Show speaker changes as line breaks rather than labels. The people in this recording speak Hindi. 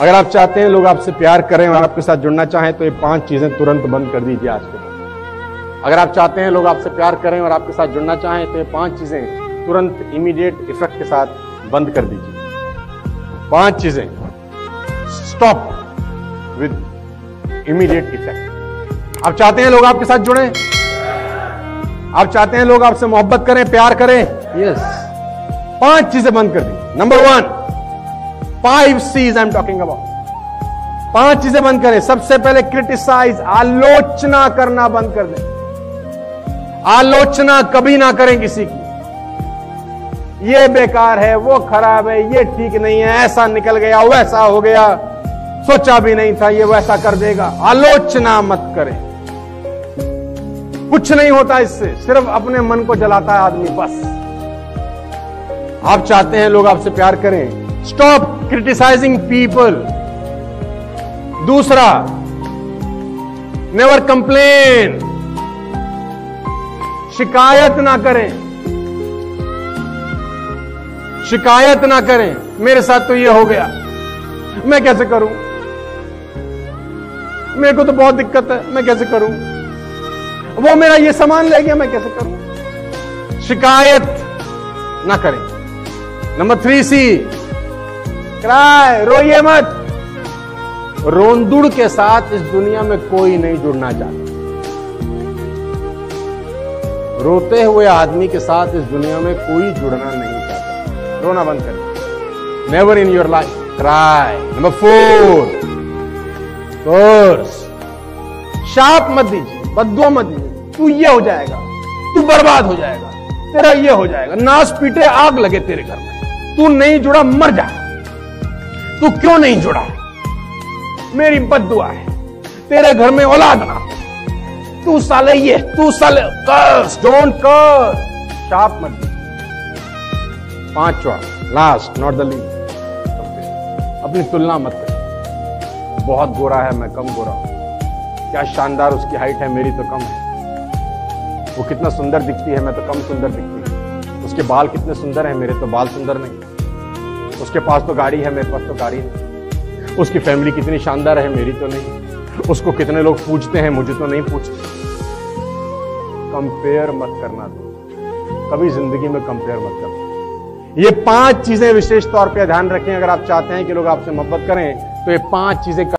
अगर आप चाहते हैं लोग आपसे प्यार करें और आपके साथ जुड़ना चाहें तो ये पाँच चीज़ें तुरंत बंद कर दीजिए आज के बाद। अगर आप चाहते हैं लोग आपसे प्यार करें और आपके साथ जुड़ना चाहें तो ये पाँच चीज़ें तुरंत इमीडिएट इफ़ेक्ट के साथ बंद कर दीजिए। पाँच चीज़ें। स्टॉप विद इमीडिएट इफ़ेक्ट आप चाहते हैं लोग आपके साथ जुड़े? आप चाहते हैं लोग आपसे मोहब्बत करें प्यार करें? यस पाँच चीज़ें बंद कर दी number one five seize I M talking about पाँच चीज़ें बंद करें। सबसे पहले क्रिटिसाइज आलोचना करना बंद कर दें। आलोचना कभी ना करें किसी की। ये बेकार है, वो खराब है, ये ठीक नहीं है, ऐसा निकल गया, वैसा हो गया। सोचा भी नहीं था, ये वैसा कर देगा। आलोचना मत करें। कुछ नहीं होता इससे, सिर्फ़ अपने मन को जलाता है आदमी, बस। आप चाहते हैं लोग आपसे प्यार करें। स्टॉप क्रिटिसाइजिंग पीपल दूसरा नेवर कंप्लेन शिकायत ना करें। शिकायत ना करें। मेरे साथ तो ये हो गया। मैं कैसे करूँ? मेरे को तो बहुत दिक्कत है। मैं कैसे करूँ? वो मेरा ये सामान ले गया। मैं कैसे करूँ? शिकायत ना करें। नंबर थ्री सी क्राय, रोइए मत। रोंदुड़ के साथ इस दुनिया में कोई नहीं जुड़ना चाहता। रोते हुए आदमी के साथ इस दुनिया में कोई जुड़ना नहीं चाहता। रोना बंद कर। Never in your life cry number four शाप मत दीजिए। बदुआ मत दीजिए। तू ये हो जाएगा। तू बर्बाद हो जाएगा। तेरा ये हो जाएगा। नाश पीटे आग लगे तेरे घर में। तू नहीं जुड़ा, मर जा। तू क्यों नहीं जुड़ा? मेरी बदुआ है। तेरे घर में औलाद ना तू साले ये, तू साले कर्स डोंट कर्स शाप मत पांचवा लास्ट नॉट द लीस्ट अपनी तुलना मत कर। बहुत गोरा है, मैं कम गोरा हूँ। क्या शानदार उसकी हाइट है, मेरी तो कम है। वो कितना सुंदर दिखती है, मैं तो कम सुंदर दिखती हूँ। उसके बाल कितने सुंदर हैं, मेरे तो बाल सुंदर नहीं। उसके पास तो गाड़ी है, मेरे पास तो गाड़ी नहीं उसकी फैमिली कितनी शानदार है, मेरी तो नहीं। उसको कितने लोग पूछते हैं, मुझे तो नहीं पूछते। कंपेयर मत करना तो। कभी ज़िंदगी में कंपेयर मत करना। ये पाँच चीज़ें विशेष तौर पे ध्यान रखें, अगर आप चाहते हैं कि लोग आपसे मोहब्बत करें तो ये पाँच चीज़ें